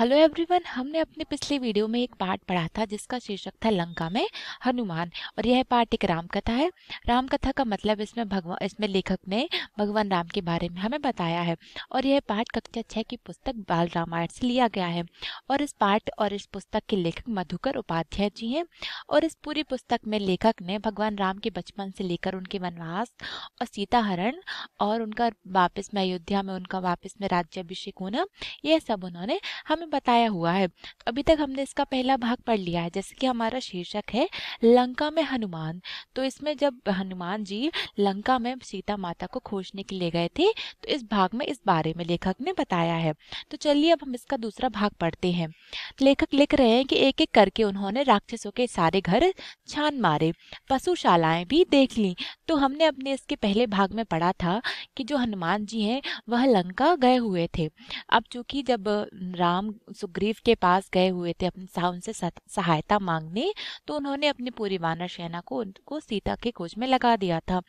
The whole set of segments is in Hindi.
हेलो एवरीवन हमने अपने पिछले वीडियो में एक पार्ट पढ़ा था, जिसका शीर्षक था लंका में हनुमान। और यह पार्ट एक राम कथा है। राम कथा का मतलब इसमें भगवान इसमें लेखक ने भगवान राम के बारे में हमें बताया है। और यह पाठ कक्षा छः की पुस्तक बाल रामायण से लिया गया है। और इस पाठ और इस पुस्तक के लेखक मधुकर उपाध्याय जी हैं। और इस पूरी पुस्तक में लेखक ने भगवान राम के बचपन से लेकर उनके वनवास और सीता हरण और उनका वापस में अयोध्या में, उनका वापस में राज्याभिषेक होना, यह सब उन्होंने हमें बताया हुआ है। तो अभी तक हमने इसका पहला भाग पढ़ लिया है, जैसे कि हमारा शीर्षक है, लंका में हनुमान। तो इसमें जब हनुमान जी लंका में सीता माता को खोजने के लिए गए थे तो इस भाग में इस बारे में लेखक ने बताया है। तो चलिए अब हम इसका दूसरा भाग पढ़ते हैं। लेखक लिख रहे हैं कि एक एक करके उन्होंने राक्षसों के सारे घर छान मारे, पशुशालाएँ भी देख ली। तो हमने अपने इसके पहले भाग में पढ़ा था कि जो हनुमान जी हैं, वह लंका गए हुए थे। अब चूँकि जब राम सुग्रीव के पास गए हुए थे अपनी उनसे सहायता मांगने तो उन्होंने अपनी पूरी वानर सेना को उनको सीता के खोज में लगा दिया था।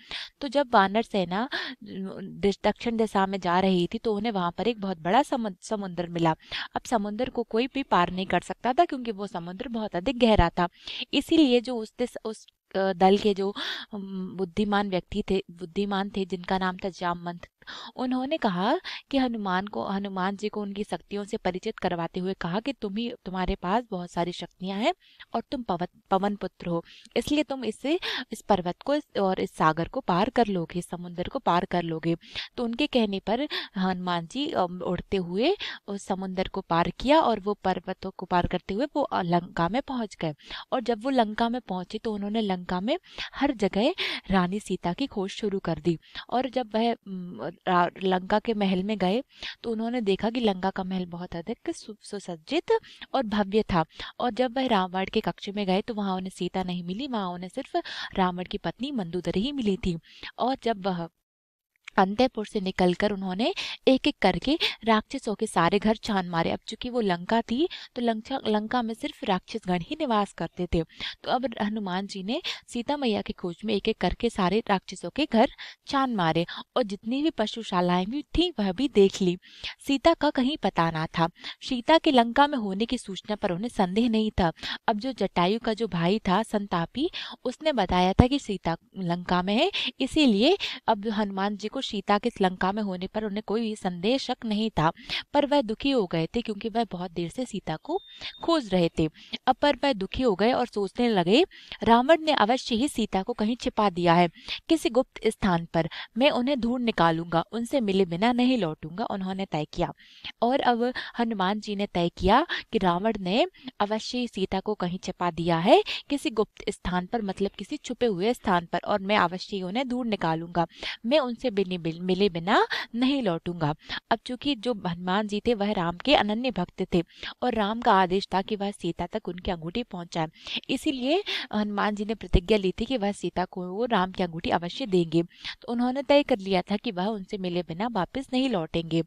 तो जब वानर सेना दक्षिण दिशा में जा रही थी तो उन्हें वहाँ पर एक बहुत बड़ा समुद्र मिला। अब समुद्र को कोई भी पार नहीं कर सकता था, क्योंकि वो समुद्र बहुत अधिक गहरा था। इसीलिए जो उस उस दल के जो बुद्धिमान व्यक्ति थे, बुद्धिमान थे, जिनका नाम था जामवंत उन्होंने कहा कि हनुमान को, हनुमान जी को उनकी शक्तियों से परिचित करवाते हुए कहा कि तुम ही, तुम्हारे पास बहुत सारी शक्तियाँ हैं और तुम पवन पवन पुत्र हो। इसलिए तुम इससे इस पर्वत को और इस सागर को पार कर लोगे समुद्र को पार कर लोगे। तो उनके कहने पर हनुमान जी उड़ते हुए उस समुद्र को पार किया और वो पर्वतों को पार करते हुए वो लंका में पहुँच गए। और जब वो लंका में पहुँचे तो उन्होंने लंका में हर जगह रानी सीता की खोज शुरू कर दी। और जब वह लंका के महल में गए तो उन्होंने देखा कि लंका का महल बहुत अधिक सुसज्जित और भव्य था। और जब वह रावण के कक्ष में गए तो वहाँ उन्हें सीता नहीं मिली, वहाँ उन्हें सिर्फ़ रावण की पत्नी मंदोदरी ही मिली थी। और जब वह अंतपुर से निकलकर उन्होंने एक एक करके राक्षसों के सारे घर छान मारे। अब चूँकि वो लंका थी तो लंका लंका में सिर्फ़ राक्षस गण ही निवास करते थे। तो अब हनुमान जी ने सीता मैया की खोज में एक एक करके सारे राक्षसों के घर छान मारे और जितनी भी पशुशालाएँ भी थी, वह भी देख ली। सीता का कहीं पता ना था। सीता के लंका में होने की सूचना पर उन्हें संदेह नहीं था। अब जो जटायु का जो भाई था, संतापी, उसने बताया था कि सीता लंका में है, इसीलिए अब हनुमान जी को सीता के लंका में होने पर उन्हें कोई संदेह शक नहीं था, पर वह दुखी हो गए थे क्योंकि वह बहुत देर से सीता को खोज रहे थे। अब पर वह दुखी हो गए और सोचने लगे, रावण ने अवश्य ही सीता को कहीं छिपा दिया है, किसी गुप्त स्थान पर। मैं उन्हें ढूंढ निकालूँगा, उनसे मिले बिना नहीं लौटूँगा, उन्होंने तय किया। और अब हनुमान जी ने तय किया कि रावण ने अवश्य सीता को कहीं छिपा दिया है, किसी गुप्त स्थान पर मतलब किसी छुपे हुए स्थान पर, और मैं अवश्य ही उन्हें ढूंढ निकालूँगा। मैं उनसे बिनी मिले बिना नहीं लौटूँगा। अब चूँकि जो हनुमान जी थे, वह राम के अनन्य भक्त थे और राम का आदेश था कि वह सीता तक उनकी अंगूठी पहुँचाए। इसीलिए हनुमान जी ने प्रतिज्ञा ली थी कि वह सीता को वो राम की अंगूठी अवश्य देंगे। तो उन्होंने तय कर लिया था कि वह उनसे मिले बिना वापस नहीं लौटेंगे।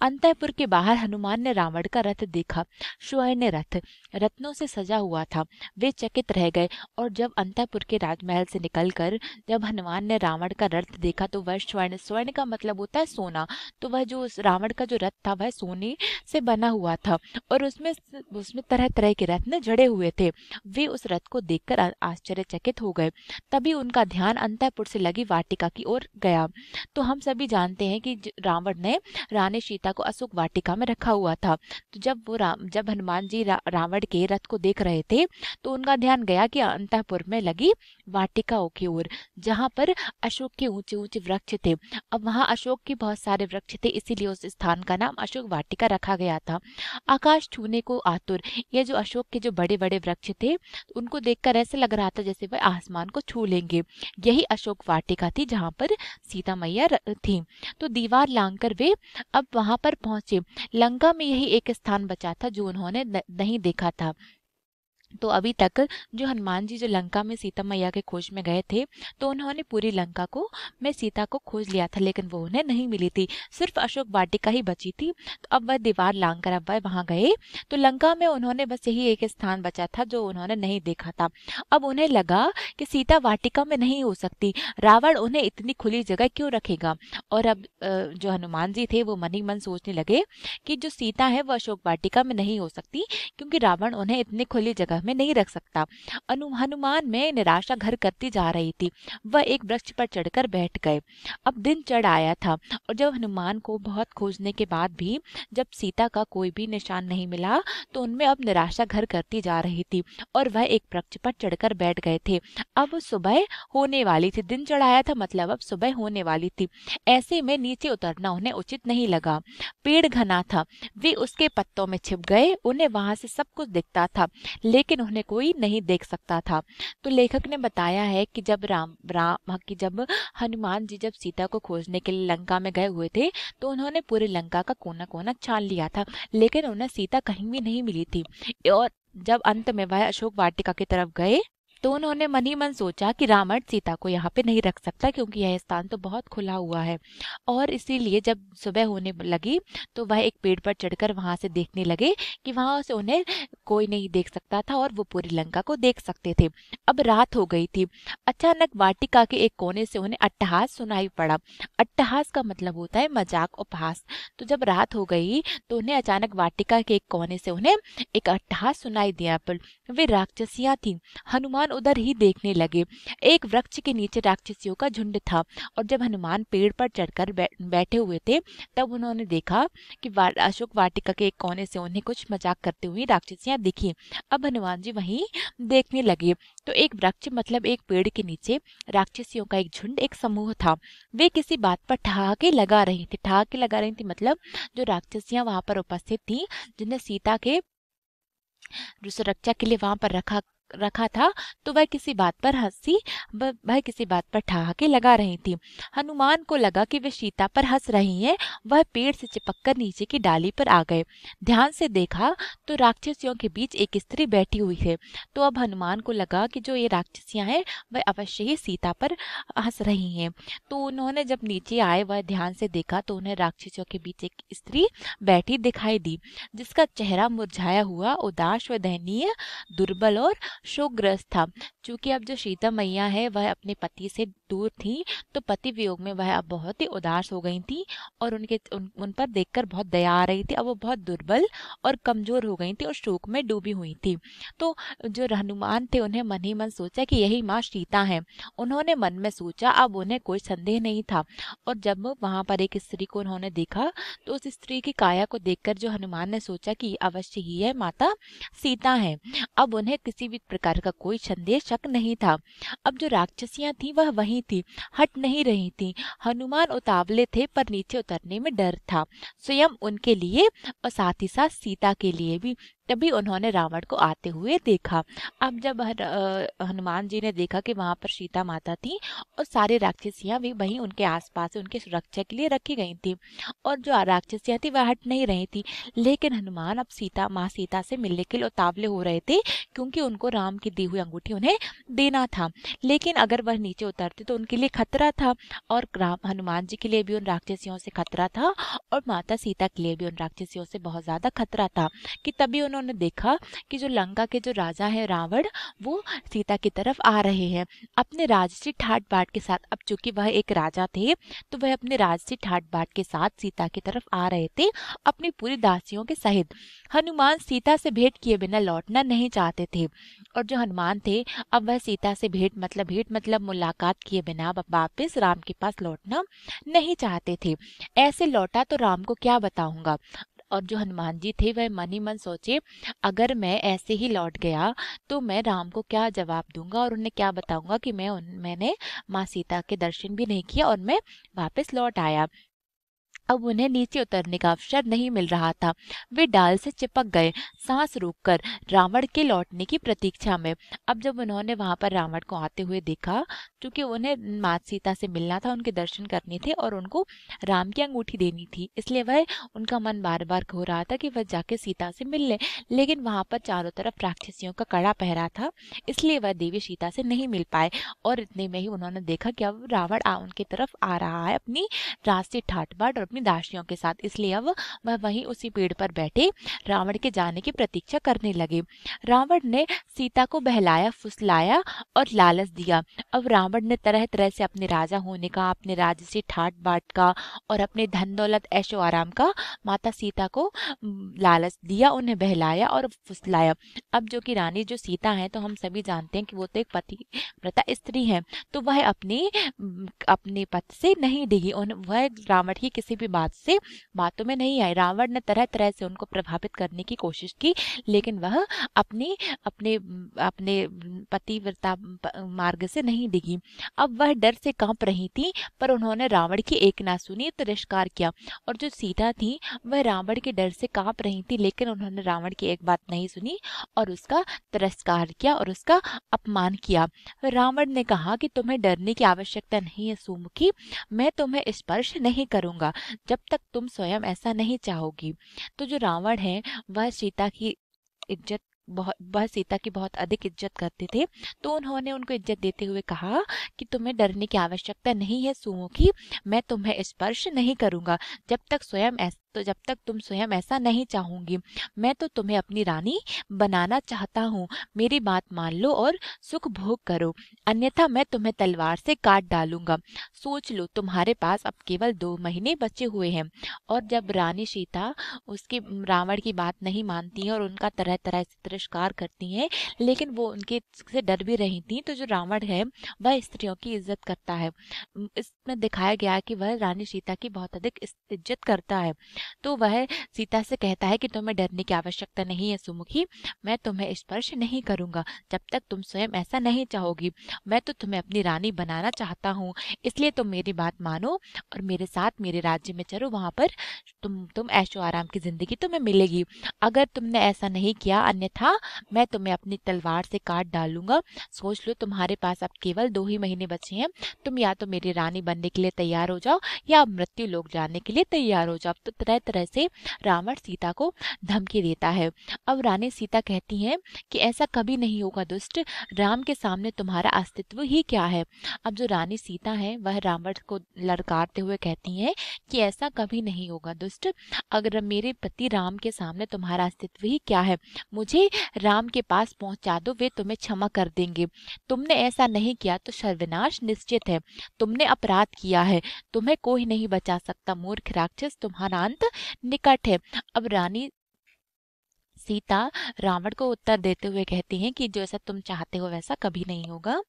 अंतपुर के बाहर हनुमान ने रावण का रथ देखा। स्वर्ण रथ, रत्नों से सजा हुआ था। वे चकित रह गए और जब अंतपुर के राजमहल से निकलकर, जब हनुमान ने रावण का रथ देखा तो वह स्वर्ण स्वर्ण का मतलब होता है सोना। तो वह जो रावण का जो रथ था वह सोने से बना हुआ था और उसमें उसमें तरह तरह के रत्न जड़े हुए थे। वे उस रथ को देखकर आश्चर्यचकित हो गए। तभी उनका ध्यान अंतपुर से लगी वाटिका की ओर गया। तो हम सभी जानते हैं कि रावण ने रानी सीता को अशोक वाटिका में रखा हुआ था। तो जब वो जब हनुमान जी रा, रावण के रथ को देख रहे थे तो उनका ध्यान गया कि अंतपुर में लगी वाटिकाओं की ओर जहाँ पर अशोक के ऊँचे ऊँचे वृक्ष थे। अब वहाँ अशोक के बहुत सारे वृक्ष थे, इसीलिए उस स्थान का नाम अशोक वाटिका रखा गया था। आकाश छूने को आतुर, ये जो अशोक के जो बड़े बड़े वृक्ष थे, उनको देखकर ऐसे लग रहा था जैसे वह आसमान को छू लेंगे। यही अशोक वाटिका थी जहाँ पर सीता मैया थी। तो दीवार लांग कर वे अब वहाँ पर पहुँचे। लंका में यही एक स्थान बचा था जो उन्होंने नहीं देखा था। तो अभी तक जो हनुमान जी जो लंका में सीता मैया के खोज में गए थे तो उन्होंने पूरी लंका को, में सीता को खोज लिया था, लेकिन वो उन्हें नहीं मिली थी। सिर्फ़ अशोक वाटिका ही बची थी। तो अब वह दीवार लांग कर अब वह वहाँ गए। तो लंका में उन्होंने बस यही एक स्थान बचा था, जो उन्होंने नहीं देखा था। अब उन्हें लगा कि सीता वाटिका में नहीं हो सकती। रावण उन्हें इतनी खुली जगह क्यों रखेगा? और अब जो हनुमान जी थे, वो मन ही मन सोचने लगे कि जो सीता है, वो अशोक वाटिका में नहीं हो सकती, क्योंकि रावण उन्हें इतनी खुली जगह में नहीं रख सकता। अनु, हनुमान में निराशा घर करती जा रही थी। वह एक वृक्ष पर चढ़कर बैठ गए। अब दिन चढ़ आया था और जब हनुमान को बहुत खोजने के बाद भी जब सीता का कोई भी निशान नहीं मिला तो उनमें अब निराशा घर करती जा रही थी और वह एक वृक्ष पर चढ़कर बैठ गए थे। अब सुबह होने वाली थी। दिन चढ़ाया था मतलब अब सुबह होने वाली थी। ऐसे में नीचे उतरना उन्हें उचित नहीं लगा। पेड़ घना था। वे उसके पत्तों में छिप गए। उन्हें वहाँ से सब कुछ दिखता था। लेकिन लेकिन उन्हें कोई नहीं देख सकता था। तो लेखक ने बताया है कि जब राम राम की, जब हनुमान जी जब सीता को खोजने के लिए लंका में गए हुए थे तो उन्होंने पूरे लंका का कोना कोना छान लिया था, लेकिन उन्हें सीता कहीं भी नहीं मिली थी। और जब अंत में वह अशोक वाटिका की तरफ़ गए तो उन्होंने मन ही मन सोचा कि रावण सीता को यहाँ पे नहीं रख सकता क्योंकि यह स्थान तो बहुत खुला हुआ है। और इसीलिए जब सुबह होने लगी तो वह एक पेड़ पर चढ़कर वहाँ से देखने लगे कि वहाँ से उन्हें कोई नहीं देख सकता था और वो पूरी लंका को देख सकते थे। अब रात हो गई थी। अचानक वाटिका के एक कोने से उन्हें अट्टहास सुनाई पड़ा। अट्टहास का मतलब होता है मज़ाक उपहास। तो जब रात हो गई तो उन्हें अचानक वाटिका के एक कोने से उन्हें एक अट्टहास सुनाई दिया। पर वे राक्षसियाँ थी। हनुमान हनुमान उधर ही देखने लगे। एक वृक्ष के नीचे राक्षसियों का झुंड था और जब हनुमान पेड़ पर चढ़कर बैठे हुए थे, तब उन्होंने देखा कि अशोक वाटिका के एक कोने से उन्हें कुछ मज़ाक करते हुए राक्षसियाँ दिखी। अब हनुमान जी वहीं देखने लगे। तो एक वृक्ष मतलब एक पेड़ के नीचे राक्षसियों का एक झुंड एक समूह था। वे किसी बात पर ठहाके लगा रही थी। ठहाके लगा रही थी मतलब जो राक्षसियाँ वहाँ पर उपस्थित थी, जिन्हें सीता के सुरक्षा के लिए वहाँ पर रखा रखा था तो वह किसी बात पर हँसी वह किसी बात पर ठहाके लगा रही थी। हनुमान को लगा कि वे सीता पर हंस रही हैं, वह पेड़ से चिपककर नीचे की डाली पर आ गए। ध्यान से देखा तो राक्षसियों के बीच एक स्त्री बैठी हुई है। तो अब हनुमान को लगा कि जो ये राक्षसियाँ हैं, वह अवश्य ही सीता पर हंस रही हैं। तो उन्होंने जब नीचे आए, वह ध्यान से देखा तो उन्हें राक्षसियों के बीच एक स्त्री बैठी दिखाई दी, जिसका चेहरा मुरझाया हुआ, उदास व दयनीय, दुर्बल और शोकग्रस्त था। चूँकि अब जो सीता मैया है वह अपने पति से दूर थी तो पति वियोग में वह अब बहुत ही उदास हो गई थी और उनके उन, उन पर देखकर बहुत दया आ रही थी। अब वो बहुत दुर्बल और कमज़ोर हो गई थी और शोक में डूबी हुई थी। तो जो हनुमान थे उन्हें मन ही मन सोचा कि यही माँ सीता है। उन्होंने मन में सोचा अब उन्हें कोई संदेह नहीं था। और जब वहाँ पर एक स्त्री को उन्होंने देखा तो उस स्त्री की काया को देखकर जो हनुमान ने सोचा कि अवश्य ही है माता सीता है अब उन्हें किसी भी प्रकार का कोई संदेह शक नहीं था। अब जो राक्षसियाँ थी वह वही थी, हट नहीं रही थी। हनुमान उतावले थे, पर नीचे उतरने में डर था। स्वयं उनके लिए और साथ ही साथ सीता के लिए भी। तभी उन्होंने रावण को आते हुए देखा। अब जब हनुमान जी ने देखा कि वहाँ पर सीता माता थी और सारी राक्षसियाँ भी वहीं उनके आसपास उनके सुरक्षा के लिए रखी गई थी और जो राक्षसियाँ थी वह हट नहीं रही थी। लेकिन हनुमान अब सीता, माँ सीता से मिलने के लिए उतावले हो रहे थे क्योंकि उनको राम की दी हुई अंगूठी उन्हें देना था। लेकिन अगर वह नीचे उतरते तो उनके लिए खतरा था और राम, हनुमान जी के लिए भी उन राक्षसियों से खतरा था और माता सीता के लिए भी उन राक्षसियों से बहुत ज़्यादा खतरा था कि तभी उन्होंने उन्होंने देखा कि जो लंका के जो राजा है रावण, वो सीता की तरफ़ आ रहे हैं। अपने राजसी ठाट बाट के साथ, अब चूँकि वह एक राजा थे तो वह अपने राजसी ठाट बाट के साथ सीता की तरफ़ आ रहे थे, अपनी पूरी दासियों के सहित। हनुमान सीता से भेंट किए बिना लौटना नहीं चाहते थे। और जो हनुमान थे, अब वह सीता से भेंट मतलब भेंट मतलब मुलाकात किए बिना वापस राम के पास लौटना नहीं चाहते थे। ऐसे लौटा तो राम को क्या बताऊँगा? और जो हनुमान जी थे, वह मन ही मन सोचे, अगर मैं ऐसे ही लौट गया तो मैं राम को क्या जवाब दूँगा और उन्हें क्या बताऊँगा कि मैं उन, मैंने माँ सीता के दर्शन भी नहीं किया और मैं वापस लौट आया? अब उन्हें नीचे उतरने का अवसर नहीं मिल रहा था। वे डाल से चिपक गए, सांस रोककर रावण के लौटने की प्रतीक्षा में। अब जब उन्होंने वहाँ पर रावण को आते हुए देखा, क्योंकि उन्हें मात सीता से मिलना था, उनके दर्शन करने थे और उनको राम की अंगूठी देनी थी। इसलिए वह उनका मन बार बार हो रहा था कि वह जाके सीता से मिल ले। लेकिन वहाँ पर चारों तरफ़ राक्षसियों का कड़ा पहरा था, इसलिए वह देवी सीता से नहीं मिल पाए। और इतने में ही उन्होंने देखा कि अब रावण उनकी तरफ़ आ रहा है अपनी रास्ते ठाट बाट और अपनी दासियों के साथ। इसलिए अब वह वहीं उसी पेड़ पर बैठे रावण के जाने की प्रतीक्षा करने लगे। रावण ने सीता को बहलाया, फुसलाया और लालच दिया। अब रावण ने तरह तरह से अपने राजा होने का, अपने राज्य से ठाट बाट का और अपने धन दौलत ऐशो आराम का, माता सीता को लालच दिया, उन्हें बहलाया और फुसलाया। अब जो कि रानी, जो सीता है तो हम सभी जानते हैं कि वो तो एक पति प्रता स्त्री है तो वह अपने अपने पति से नहीं डिगी। वह रावण की किसी भी बात से, बातों में नहीं आई। रावण ने तरह तरह से उनको प्रभावित करने की कोशिश की, लेकिन वह अपनी, अपने अपने पतिव्रता मार्ग से नहीं डिगी। अब वह डर से काँप रही थी, पर उन्होंने रावण की एक ना सुनी तिरस्कार किया। और जो सीता थी, वह रावण के डर से काँप रही थी, लेकिन उन्होंने रावण की एक बात नहीं सुनी और उसका तिरस्कार किया और उसका अपमान किया। रावण ने कहा कि तुम्हें डरने की आवश्यकता नहीं है, सुमुखी। मैं तुम्हें स्पर्श नहीं करूँगा। जब तक तुम स्वयं ऐसा नहीं चाहोगी। तो जो रावण है, वह सीता की इज़्ज़त बहुत, वह सीता की बहुत अधिक इज़्ज़त करते थे। तो उन्होंने उनको इज़्ज़त देते हुए कहा कि तुम्हें डरने की आवश्यकता नहीं है, सुमुखी। मैं तुम्हें स्पर्श नहीं करूँगा। जब तक स्वयं तो जब तक तुम स्वयं ऐसा नहीं चाहूँगी, मैं तो तुम्हें अपनी रानी बनाना चाहता हूँ। मेरी बात मान लो और सुख भोग करो। अन्यथा मैं तुम्हें तलवार से काट डालूँगा। सोच लो, तुम्हारे पास अब केवल दो महीने बचे हुए हैं। और जब रानी सीता उसके, रावण की बात नहीं मानती है और उनका तरह तरह से तिरस्कार करती हैं, लेकिन वो उनके से डर भी रही थी तो जो रावण है, वह स्त्रियों की इज़्ज़त करता है। इसमें दिखाया गया कि वह रानी सीता की बहुत अधिक इज़्ज़त करता है। तो वह सीता से कहता है कि तुम्हें डरने की आवश्यकता नहीं है सुमुखी, मैं तुम्हें स्पर्श नहीं करूँगा। जब तक तुम स्वयं ऐसा नहीं चाहोगी, मैं तो तुम्हें अपनी रानी बनाना चाहता हूँ। इसलिए तुम मेरी बात मानो और मेरे साथ मेरे राज्य में चलो, वहाँ पर तुम तुम ऐशो आराम की ज़िंदगी तुम्हें मिलेगी। अगर तुमने ऐसा नहीं किया, अन्यथा मैं तुम्हें अपनी तलवार से काट डालूँगा। सोच लो, तुम्हारे पास अब केवल दो ही महीने बचे हैं। तुम या तो मेरी रानी बनने के लिए तैयार हो जाओ या मृत्यु लोग जाने के लिए तैयार हो जाओ। तो तरह तरह से रावण सीता को धमकी देता है। अब रानी सीता कहती हैं कि ऐसा कभी नहीं होगा दुष्ट, राम के सामने तुम्हारा अस्तित्व ही क्या है? अब जो रानी सीता है, वह रावण को लड़कारते हुए कहती हैं कि ऐसा कभी नहीं होगा दुष्ट, अगर मेरे पति राम के सामने तुम्हारा अस्तित्व ही क्या है? मुझे राम के पास पहुँचा दो, वे तुम्हें क्षमा कर देंगे। तुमने ऐसा नहीं किया तो सर्वनाश निश्चित है। तुमने अपराध किया है। तुम्हें कोई नहीं बचा सकता, मूर्ख राक्षस, तुम्हारा अंत निकट है। अब रानी सीता रावण को उत्तर देते हुए कहती हैं कि जैसा तुम चाहते हो वैसा कभी नहीं होगा।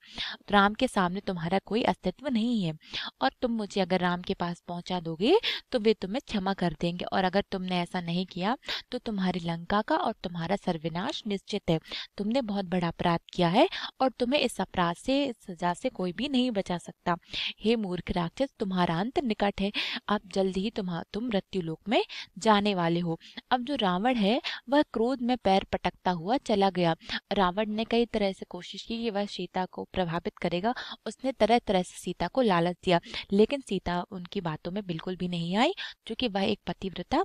राम के सामने तुम्हारा कोई अस्तित्व नहीं है और तुम मुझे अगर राम के पास पहुँचा दोगे तो वे तुम्हें क्षमा कर देंगे और अगर तुमने ऐसा नहीं किया तो तुम्हारी लंका का और तुम्हारा सर्विनाश निश्चित है। तुमने बहुत बड़ा अपराध किया है और तुम्हें इस अपराध से सजा से कोई भी नहीं बचा सकता। हे मूर्ख राक्षस, तुम्हारा अंत निकट है। अब जल्द ही तुम मृत्यु लोक में जाने वाले हो। अब जो रावण है, वह क्रोध में पैर पटकता हुआ चला गया। रावण ने कई तरह से कोशिश की कि वह सीता को प्रभावित करेगा। उसने तरह तरह से सीता को लालच दिया, लेकिन सीता उनकी बातों में बिल्कुल भी नहीं आई क्योंकि वह एक पतिव्रता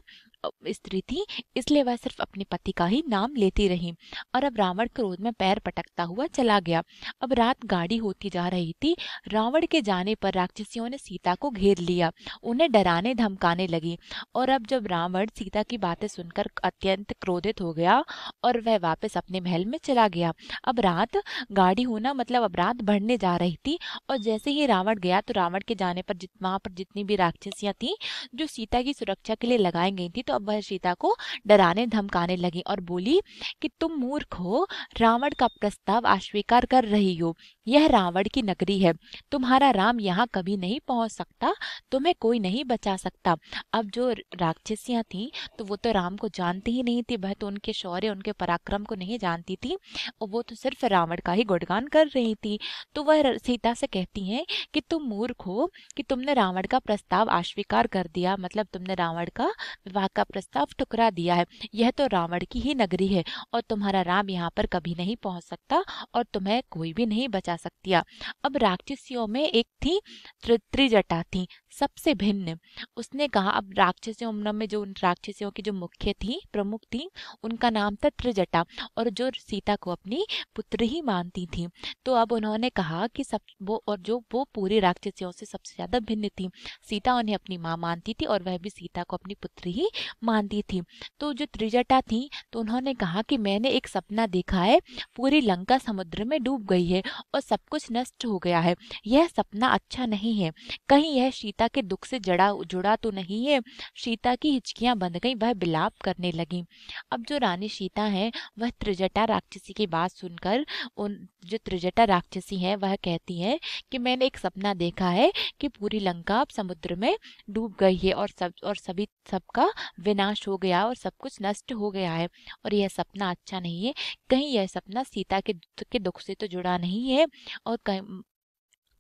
स्त्री थी, इसलिए वह सिर्फ़ अपने पति का ही नाम लेती रही और अब रावण क्रोध में पैर पटकता हुआ चला गया। अब रात गाड़ी होती जा रही थी। रावण के जाने पर राक्षसियों ने सीता को घेर लिया। उन्हें डराने धमकाने लगी और अब जब रावण सीता की बातें सुनकर अत्यंत क्रोधित हो गया और वह वापस अपने महल में चला गया। अब रात गाड़ी होना मतलब अब रात बढ़ने जा रही थी और जैसे ही रावण गया तो रावण के जाने पर जित, वहाँ पर जितनी भी राक्षसियाँ थी, जो सीता की सुरक्षा के लिए लगाई गई थी तो अब वह सीता को डराने धमकाने लगी और बोली कि तुम मूर्ख हो, रावण का प्रस्ताव अस्वीकार कर रही हो। यह रावण की नगरी है। तुम्हारा राम यहाँ कभी नहीं पहुँच सकता, तुम्हें कोई नहीं बचा सकता। अब जो राक्षसियाँ थी तो वो तो राम को जानती ही नहीं थी। वह तो उनके शौर्य, उनके पराक्रम को नहीं जानती थी। और वो तो सिर्फ़ रावण का ही गुणगान कर रही थी। तो वह सीता से कहती हैं कि तुम मूर्ख हो, कि तुमने रावण का प्रस्ताव अस्वीकार कर दिया। मतलब तुमने रावण का विवाह का प्रस्ताव ठुकरा दिया है। यह तो रावण की ही नगरी है और तुम्हारा राम यहाँ पर कभी नहीं पहुँच सकता और तुम्हें कोई भी नहीं बचा सकती अब राक्षसियों में एक थी त्रिजटा थी। सबसे भिन्न। उसने कहा, अब राक्षसियों में जो राक्षसियों की जो मुख्य थी, प्रमुख थी, उनका नाम था त्रिजटा और जो सीता को अपनी पुत्र ही मानती थी। तो अब उन्होंने कहा कि सब वो और जो, वो पूरी राक्षसियों से सबसे ज़्यादा भिन्न थी। सीता उन्हें अपनी माँ मानती थी और वह भी सीता को अपनी पुत्री ही मानती थी। तो जो त्रिजटा थी तो उन्होंने कहा कि मैंने एक सपना देखा है, पूरी लंका समुद्र में डूब गई है और सब कुछ नष्ट हो गया है। यह सपना अच्छा नहीं है। कहीं यह सीता के दुख से जड़ा जुड़ा तो नहीं है। सीता की हिचकियाँ बंध गई वह बिलाप करने लगी। अब जो रानी सीता है वह त्रिजटा राक्षसी की बात सुनकर उन जो त्रिजटा राक्षसी है वह कहती है कि मैंने एक सपना देखा है कि पूरी लंका अब समुद्र में डूब गई है और सब और सभी सबका विनाश हो गया और सब कुछ नष्ट हो गया है। और यह सपना अच्छा नहीं है। कहीं यह सपना सीता के, के दुख से तो जुड़ा नहीं है और कहीं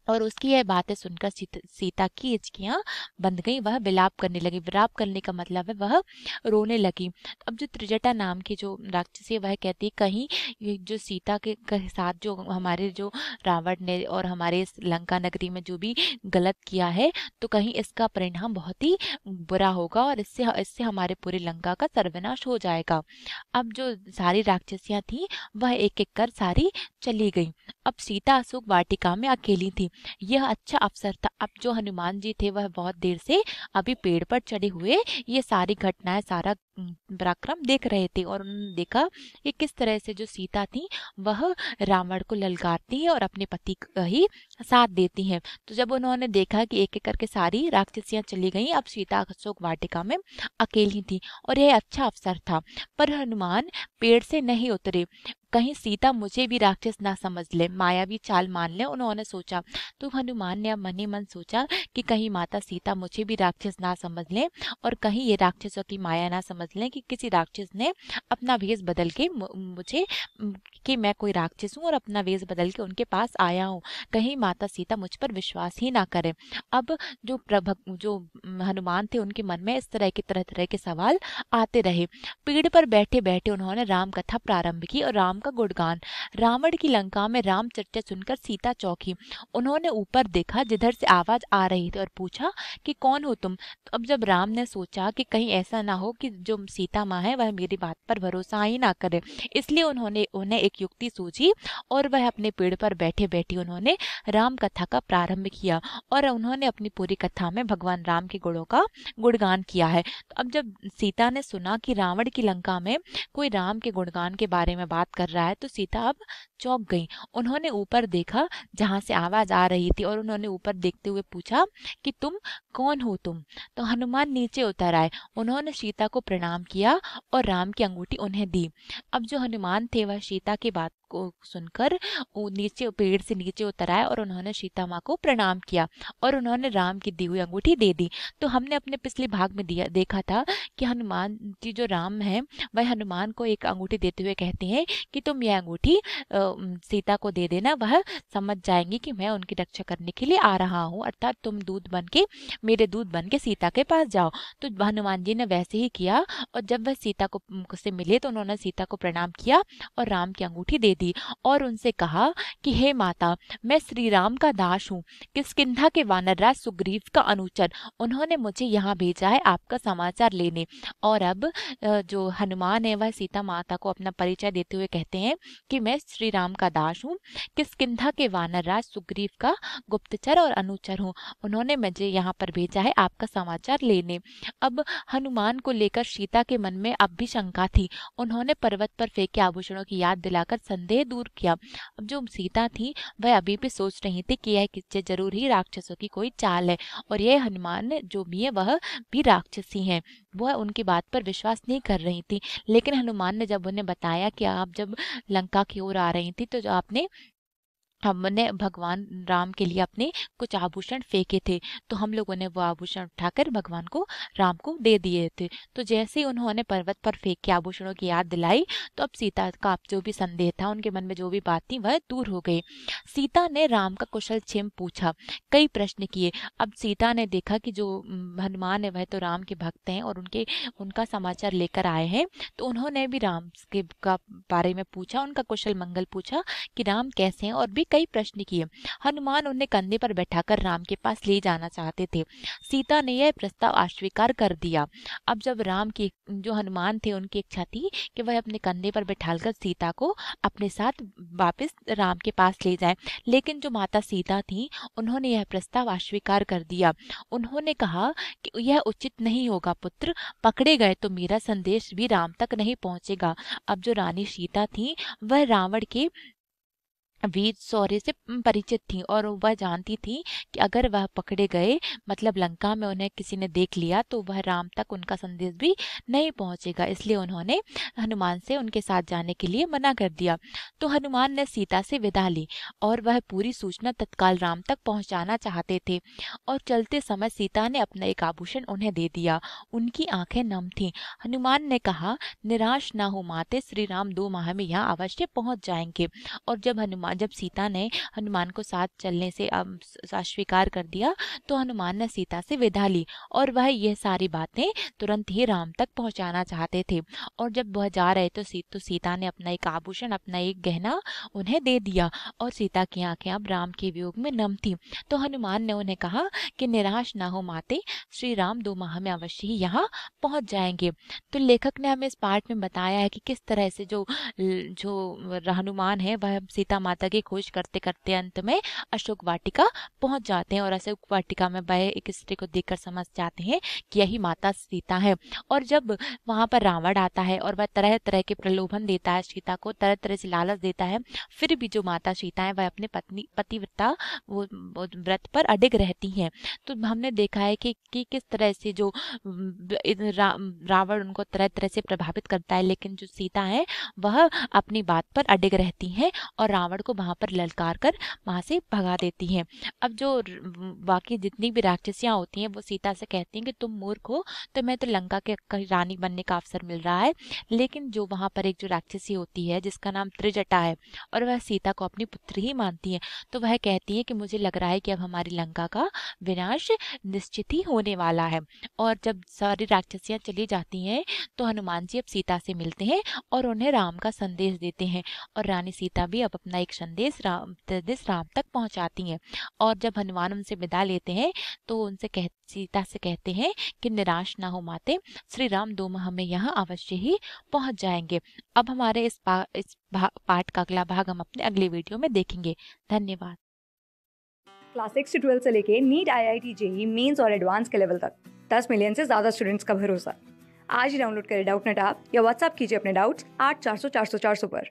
और उसकी यह बातें सुनकर सीता की हिचकियाँ बंद गई। वह विलाप करने लगी। विलाप करने का मतलब है वह रोने लगी। अब जो त्रिजटा नाम की जो राक्षसी है, वह कहती है, कहीं जो सीता के साथ जो हमारे जो रावण ने और हमारे लंका नगरी में जो भी गलत किया है तो कहीं इसका परिणाम बहुत ही बुरा होगा और इससे इससे हमारे पूरे लंका का सर्वनाश हो जाएगा। अब जो सारी राक्षसियाँ थी, वह एक एक कर सारी चली गई। अब सीता अशोक वाटिका में अकेली थी। यह अच्छा अवसर था। अब जो हनुमान जी थे, वह बहुत देर से अभी पेड़ पर चढ़े हुए ये सारी घटनाएँ, सारा पराक्रम देख रहे थे और उन्होंने देखा कि किस तरह से जो सीता थी, वह रावण को ललकारती है और अपने पति का ही साथ देती है। तो जब उन्होंने देखा कि एक एक करके सारी राक्षसियाँ चली गई, अब सीता अशोक वाटिका में अकेली थी और यह अच्छा अवसर था। पर हनुमान पेड़ से नहीं उतरे। कहीं सीता मुझे भी राक्षस ना समझ ले मायावी चाल मान ले, उन्होंने सोचा। तो हनुमान ने मन ही मन सोचा कि कहीं माता सीता मुझे भी राक्षस ना समझ ले और कहीं ये राक्षसों की माया ना समझ लें कि किसी राक्षस ने अपना भेष बदल के मुझे कि मैं कोई राक्षस हूँ और अपना वेश बदल के उनके पास आया हूँ। कहीं माता सीता मुझ पर विश्वास ही ना करे। अब जो प्रभक जो हनुमान थे उनके मन में इस तरह के तरह तरह के सवाल आते रहे। पेड़ पर बैठे बैठे उन्होंने राम कथा प्रारंभ की और राम का गुणगान। रावण की लंका में राम चर्चा सुनकर सीता चौकी। उन्होंने ऊपर देखा, जिधर से आवाज़ आ रही थी और पूछा कि कौन हो तुम? तो अब जब राम ने सोचा कि कहीं ऐसा ना हो कि जो सीता माँ है, वह मेरी बात पर भरोसा ही ना करे। इसलिए उन्होंने, उन्हें एक युक्ति सूझी और वह अपने पेड़ पर बैठे बैठे उन्होंने राम कथा का प्रारंभ किया और उन्होंने अपनी पूरी कथा में भगवान राम के गुणों का गुणगान किया है। तो अब जब सीता ने सुना कि रावण की लंका में कोई राम के गुणगान के बारे में बात कर रहा है तो सीता अब चौंक गई। उन्होंने ऊपर देखा जहाँ से आवाज़ आ रही थी और उन्होंने ऊपर देखते हुए पूछा कि तुम कौन हो तुम? तो हनुमान नीचे उतर आए। उन्होंने सीता को प्रणाम किया और राम की अंगूठी उन्हें दी। अब जो हनुमान थे, वह सीता की बात को सुनकर नीचे, पेड़ से नीचे उतर आए और उन्होंने सीता माँ को प्रणाम किया और उन्होंने राम की दी हुई अंगूठी दे दी। तो हमने अपने पिछले भाग में दिया, देखा था कि हनुमान जी जो राम है, वह हनुमान को एक अंगूठी देते हुए कहते हैं कि तुम यह अंगूठी सीता को दे देना, वह समझ जाएँगी कि मैं उनकी रक्षा करने के लिए आ रहा हूँ। अर्थात तुम दूध बन के, मेरे दूध बन के सीता के पास जाओ। तो हनुमान जी ने वैसे ही किया और जब वह सीता को, से मिले तो उन्होंने सीता को प्रणाम किया और राम की अंगूठी दे दी और उनसे कहा कि, हे माता, मैं श्री राम का दास हूँ। किसकिधा के वानरराज सुग्रीव का अनुचर, उन्होंने मुझे यहाँ भेजा है आपका समाचार लेने। और अब जो हनुमान है, वह सीता माता को अपना परिचय देते हुए कहते हैं कि, मैं श्री राम का दास हूँ। किसकिधा के वानरराज सुग्रीव का गुप्तचर और अनुचर हूँ। उन्होंने मुझे यहाँ पर भेजा है आपका समाचार लेने। अब हनुमान को लेकर सीता के मन में अब भी शंका थी। उन्होंने पर्वत पर फेंके आभूषणों की याद दिलाकर संदेह दूर किया। अब जो सीता थी, वह अभी भी सोच रही थी कि यह किससे ज़रूर ही राक्षसों की कोई चाल है, और यह हनुमान जो भी है, वह भी राक्षसी हैं। वह उनकी बात पर विश्वास नहीं कर रही थी, लेकिन हनुमान ने जब उन्हें बताया कि आप जब लंका की ओर आ रही थी तो आपने हमने भगवान राम के लिए अपने कुछ आभूषण फेंके थे तो हम लोगों ने वो आभूषण उठाकर भगवान को, राम को दे दिए थे। तो जैसे ही उन्होंने पर्वत पर फेंक आभूषणों की याद दिलाई तो अब सीता का जो भी संदेह था, उनके मन में जो भी बात थी, वह दूर हो गई। सीता ने राम का कुशल क्षेम पूछा, कई प्रश्न किए। अब सीता ने देखा कि जो हनुमान है, वह तो राम के भक्त हैं और उनके, उनका समाचार लेकर आए हैं। तो उन्होंने भी राम के का बारे में पूछा, उनका कुशल मंगल पूछा कि राम कैसे हैं और भी कई प्रश्न किए। हनुमान उन्हें कंधे पर बैठाकर राम के पास ले जाना चाहते थे। सीता ने यह प्रस्ताव अस्वीकार कर दिया। अब जब राम की, जो हनुमान थे, उनकी इच्छा थी कि वह अपने कंधे पर बैठाकर सीता को अपने साथ वापस राम के पास ले जाए, लेकिन जो माता सीता थी, उन्होंने यह प्रस्ताव अस्वीकार कर दिया। उन्होंने कहा कि यह उचित नहीं होगा पुत्र, पकड़े गए तो मेरा संदेश भी राम तक नहीं पहुंचेगा। अब जो रानी सीता थी, वह रावण के वीर शौर्य से परिचित थी और वह जानती थी कि अगर वह पकड़े गए मतलब लंका में उन्हें किसी ने देख लिया तो वह राम तक उनका संदेश भी नहीं पहुंचेगा। इसलिए उन्होंने हनुमान से उनके साथ जाने के लिए मना कर दिया। तो हनुमान ने सीता से विदा ली और वह पूरी सूचना तत्काल राम तक पहुंचाना चाहते थे और चलते समय सीता ने अपना एक आभूषण उन्हें दे दिया। उनकी आँखें नम थी। हनुमान ने कहा, निराश ना हो माते, श्री राम दो माह में यहाँ अवश्य पहुँच जाएँगे। और जब हनुमान जब सीता ने हनुमान को साथ चलने से स्वीकार कर दिया तो हनुमान ने सीता से विदा ली और वह यह सारी बातें तुरंत ही राम तक पहुंचाना चाहते थे। और जब वह जा रहे तो, सी, तो सीता ने अपना एक आभूषण अपना एक गहना उन्हें दे दिया और सीता की आँखें अब राम के वियोग में नम थी। तो हनुमान ने उन्हें कहा कि निराश ना हो माते श्री राम दो माह में अवश्य ही यहाँ पहुँच जाएँगे। तो लेखक ने हमें इस पाठ में बताया है कि किस तरह से जो जो हनुमान है वह सीता माता माता की खोज करते करते अंत में अशोक वाटिका पहुँच जाते हैं और अशोक वाटिका में वह एक स्त्री को देखकर समझ जाते हैं कि यही माता सीता है। और जब वहाँ पर रावण आता है और वह तरह तरह के प्रलोभन देता है सीता को तरह तरह से लालच देता है फिर भी जो माता सीता है वह अपने पत्नी पतिव्रता वो व्रत पर अडिग रहती हैं। तो हमने देखा है कि, कि किस तरह से जो रावण उनको तरह तरह से प्रभावित करता है लेकिन जो सीता है वह अपनी बात पर अडिग रहती हैं और रावण को वहाँ पर ललकार कर वहाँ से भगा देती हैं। अब जो बाकी जितनी भी राक्षसियाँ होती हैं, वो सीता से कहती हैं कि तुम मूर्ख हो तो मैं तो लंका के रानी बनने का अवसर मिल रहा है। लेकिन जो वहाँ पर एक जो राक्षसी होती है, जिसका नाम त्रिजटा है, और वह सीता को अपनी पुत्री ही मानती है तो वह कहती है कि मुझे लग रहा है कि अब हमारी लंका का विनाश निश्चित ही होने वाला है। और जब सारी राक्षसियाँ चली जाती हैं तो हनुमान जी अब सीता से मिलते हैं और उन्हें राम का संदेश देते हैं। और रानी सीता भी अब अपना एक संदेश राम संदेश राम तक पहुंचाती हैं। और जब हनुमान उनसे विदा लेते हैं तो उनसे कह सीता से कहते हैं कि निराश ना हो माते श्री राम दो माह में यहाँ अवश्य ही पहुँच जाएँगे। अब हमारे इस पा, इस पाठ का अगला भाग हम अपने अगले वीडियो में देखेंगे। धन्यवाद। क्लास सिक्स से ट्वेल्थ से लेके NEET I I T JEE mains और एडवांस के लेवल तक दस मिलियन से ज़्यादा स्टूडेंट्स का भरोसा। आज ही डाउनलोड करें डाउट नेट आप या व्हाट्सअप कीजिए अपने डाउट्स आठ चार सौ चार सौ चार सौ पर।